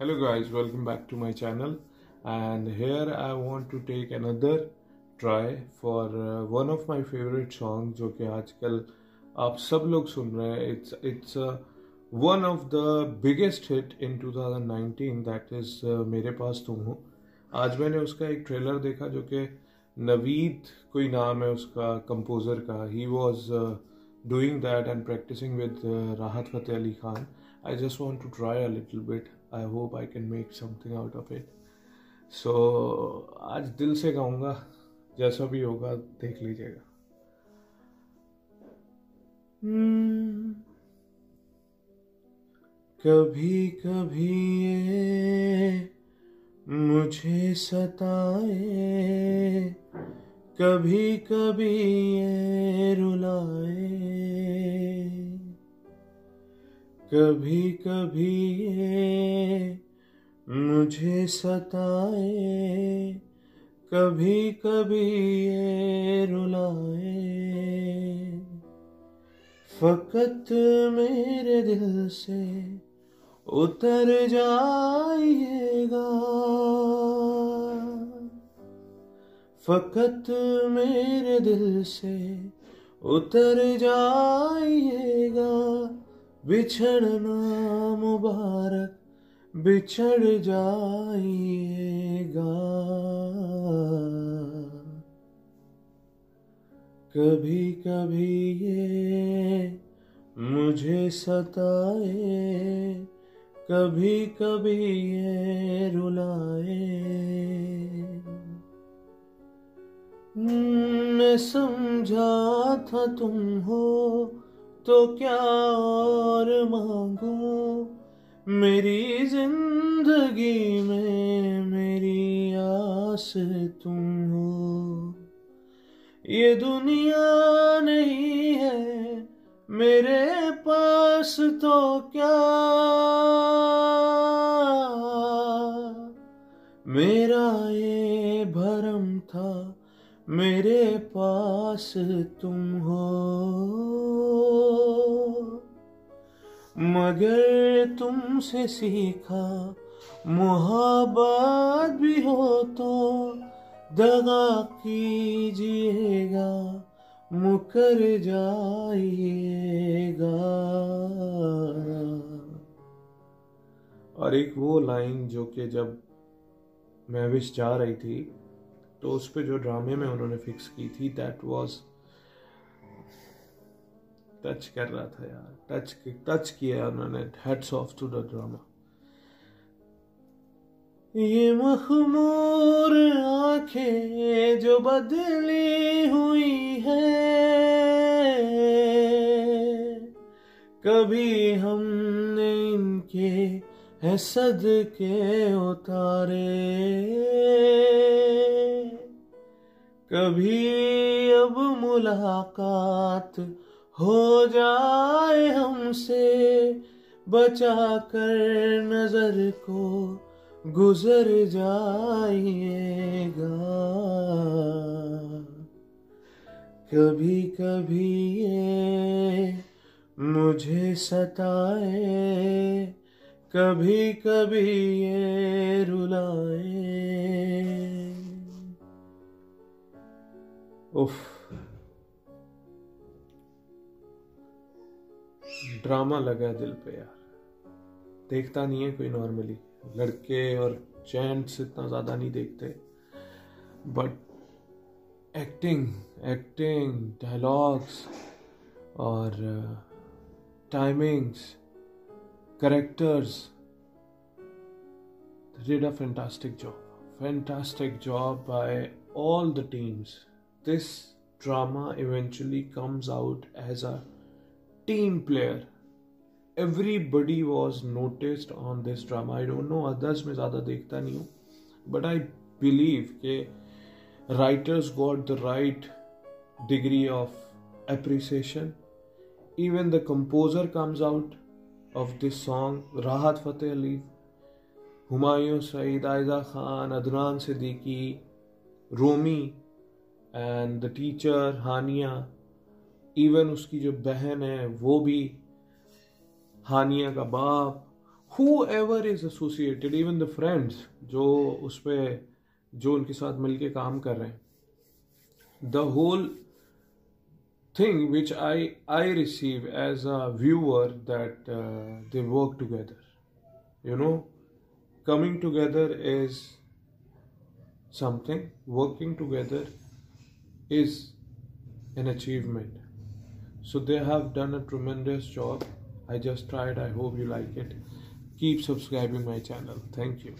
hello guys welcome back to my channel and here i want to take another try for uh, one of my favorite songs जो कि आजकल आप सब लोग सुन रहे हैं it's it's uh, one of the biggest hit in 2019 that is uh, मेरे पास तुम हो आज मैंने उसका एक ट्रेलर देखा जो कि नवीद कोई नाम है उसका कंपोजर का ही was doing that and practicing with Rahat Fateh Ali Khan I just want to try a little bit. I hope I can make something out of it so आज दिल से गाऊँगा जैसा भी होगा, देख लीजिएगा। hmm. कभी कभी ये मुझे सताए कभी कभी ये रुलाए। कभी कभी ये मुझे सताए, कभी कभी ये रुलाए। फकत मेरे दिल से उतर जाइएगा। फकत मेरे दिल से उतर जाइएगा। बिछड़ना मुबारक बिछड़ जाइएगा। कभी कभी ये मुझे सताए कभी कभी ये रुलाए। मैं समझा था तुम हो तो क्या और मांगो? मेरी ज़िंदगी में मेरी आस तुम हो। ये दुनिया नहीं है, मेरे पास तो क्या? मेरा ये भरम था, मेरे पास तुम हो। मगर तुमसे सीखा, मोहब्बत भी हो तो दगा कीजिएगा, मुकर जाइएगा। और एक वो लाइन जो कि जब महविश जा रही थी तो उस पर जो ड्रामे में उन्होंने फिक्स की थी दैट वाज टच कर रहा था यार। टच टच किया उन्होंने। Heads off to the drama ये मखमूर आँखें जो बदली हुई है, कभी हमने इनके है सद के उतारे, कभी अब मुलाकात हो जाए हमसे बचा कर नज़र को गुजर जाइएगा। कभी कभी ये मुझे सताए कभी कभी ये रुलाए। उफ। ड्रामा लगा है दिल पे यार। देखता नहीं है कोई नॉर्मली लड़के और जेंट्स इतना ज़्यादा नहीं देखते। बट एक्टिंग एक्टिंग डायलॉग्स और timings characters did a fantastic job fantastic job by all the teams this drama eventually comes out as a team player everybody was noticed on this drama I don't know others में ज़्यादा देखता नहीं हूँ but I believe के writers got the right degree of appreciation even the composer comes out of this song Rahat Fateh Ali Humayun Saeed Ayeza Khan Adnan Siddiqui Romi and the teacher Hania even उसकी जो बहन है, वो भी हानिया का बाप whoever is associated even the friends जो उस पर जो उनके साथ मिलके काम कर रहे हैं। The whole thing which I I receive as a viewer that they work together you know coming together is something working together is an achievement so they have done a tremendous job I just tried. I hope you like it. Keep subscribing my channel. Thank you.